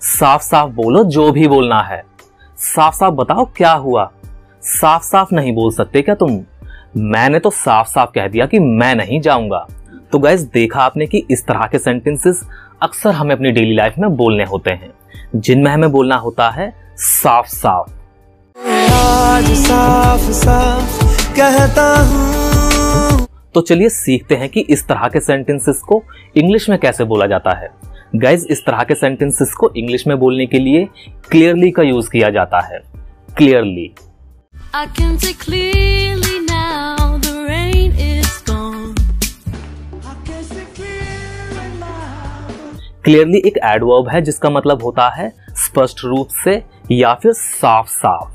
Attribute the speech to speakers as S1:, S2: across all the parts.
S1: साफ़ साफ़ बोलो जो भी बोलना है। साफ़ साफ़ बताओ क्या हुआ? साफ़ साफ़ नहीं बोल सकते क्या तुम? मैंने तो साफ़ साफ़ कह दिया कि मैं नहीं जाऊँगा। तो गैस देखा आपने कि इस तरह के सेंटेंसेस अक्सर हमें अपनी डेली लाइफ में बोलने होते हैं। जिनमें हमें बोलना होता है साफ़ साफ़
S2: आज साफ़ साफ़ कहता हूँ।
S1: तो चलिए सीखते हैं कि इस तरह के सेंटेंसेस को इंग्लिश में कैसे बोला जाता है। गाइज़ इस तरह के सेंटेंसेस को इंग्लिश में बोलने के लिए क्लियरली का यूज़ किया जाता है। क्लियरली. क्लियरली एक एडवर्ब है जिसका मतलब होता है स्पष्ट रूप से या फिर साफ़ साफ़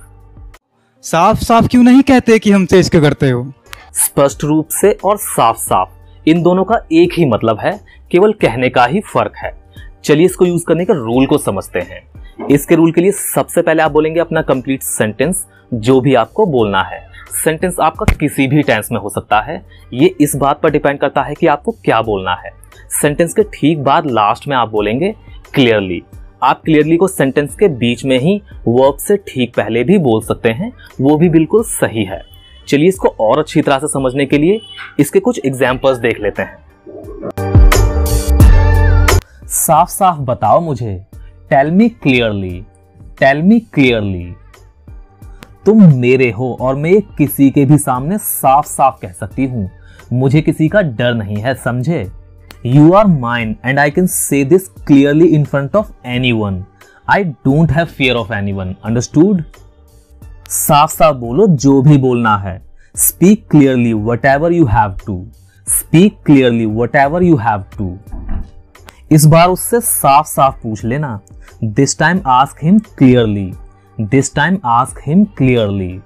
S3: साफ़ साफ़ क्यों नहीं कहते कि हमसे इश्क करते हो?
S1: स्पष्ट रूप से और साफ़ साफ़ इन दोनों का एक ही मतलब है, केवल कहने का ही फ़र्क है। चलिए इसको यूज़ करने के रूल को समझते हैं। इसके रूल के लिए सबसे पहले आप बोलेंगे अपना कंप्लीट सेंटेंस, जो भी आपको बोलना है। सेंटेंस आपका किसी भी टेंस में हो सकता है। ये इस बात पर डिपेंड करता है कि आपको क्या बोलना है। सेंटेंस के ठीक बाद लास्ट में आप बोलेंगे क्लियरली। आप क्लियरली को सेंटेंस के बीच में ही वर्ब से ठीक पहले भी बोल सकते हैं, वो भी बिल्कुल सही है। चलिए इसको और अच्छी तरह से समझने के लिए इसके कुछ एग्जाम्पल्स देख लेते हैं। साफ़ साफ़ बताओ मुझे। Tell me clearly tell me clearly तुम मेरे हो और मैं किसी के भी सामने साफ़ साफ़ कह सकती हूँ। मुझे किसी का डर नहीं है, समझे? You are mine and I can say this clearly in front of anyone I don't have fear of anyone understood साफ़ साफ़ बोलो, जो भी बोलना है। Speak clearly whatever you have to speak clearly whatever you have to इस बार उससे साफ़ साफ़ पूछ लेना। This time ask him clearly this time ask him clearly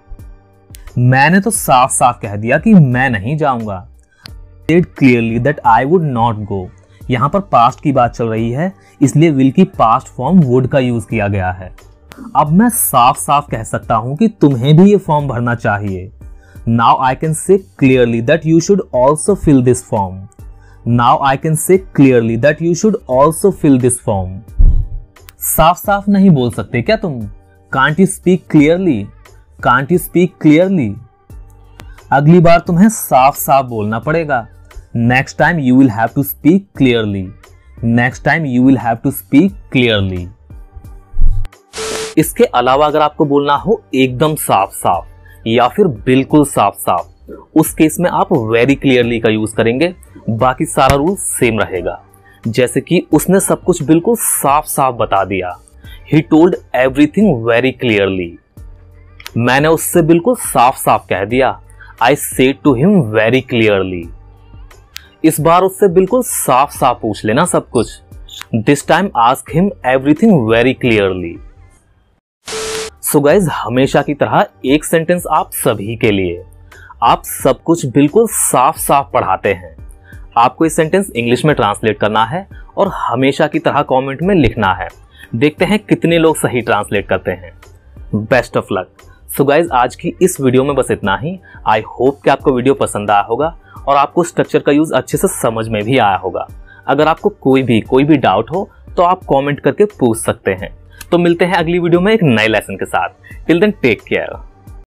S1: मैंने तो साफ़ साफ़ कह दिया कि मैं नहीं जाऊँगा। Clearly that I would not go यहाँ पर पास्ट की बात चल रही है, इसलिए विल की पास्ट फॉर्म वुड का यूज़ किया गया है। अब मैं साफ़ साफ़ कह सकता हूँ कि तुम्हें भी ये फॉर्म भरना चाहिए। Now I can say clearly that you should also fill this form now I can say clearly that you should also fill this form साफ़ साफ़ नहीं बोल सकते क्या तुम? Can't you speak clearly can't you speak clearly अगली बार तुम्हें साफ़ साफ़ बोलना पड़ेगा। Next time you will have to speak clearly next time you will have to speak clearly इसके अलावा अगर आपको बोलना हो एकदम साफ़ साफ़ या फिर बिल्कुल साफ़ साफ़, उस केस में आप वेरी क्लियरली का यूज़ करेंगे। बाकी सारा रूल सेम रहेगा। जैसे कि उसने सब कुछ बिल्कुल साफ़ साफ़ बता दिया। He told everything very clearly मैंने उससे बिल्कुल साफ़ साफ़ कह दिया। आई से टू हिम वेरी क्लियरली इस बार उससे बिल्कुल साफ़ साफ़ पूछ लेना सब कुछ। This time ask him everything very clearly so guys हमेशा की तरह एक सेंटेंस आप सभी के लिए। आप सब कुछ बिल्कुल साफ़ साफ़ पढ़ाते हैं। आपको इस सेंटेंस इंग्लिश में ट्रांसलेट करना है और हमेशा की तरह कमेंट में लिखना है। देखते हैं कितने लोग सही ट्रांसलेट करते हैं। Best of luck so guys आज की इस वीडियो में बस इतना ही। आई होप कि आपको वीडियो पसंद आया होगा और आपको स्ट्रक्चर का यूज़ अच्छे से समझ में भी आया होगा। अगर आपको कोई भी कोई भी डाउट हो तो आप कमेंट करके पूछ सकते हैं। तो मिलते हैं अगली वीडियो में एक नए लेसन के साथ। Till then take care